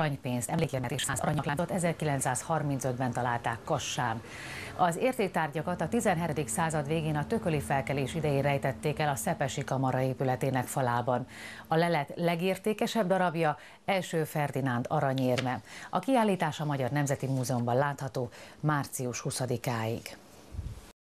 aranypénzt, emlékjelmet és száz aranyaklántot 1935-ben találták Kassán. Az értéktárgyakat a 17. század végén a tököli felkelés idején rejtették el a Szepesi Kamara épületének falában. A lelet legértékesebb darabja első Ferdinánd aranyérme. A kiállítás a Magyar Nemzeti Múzeumban látható március 20-áig.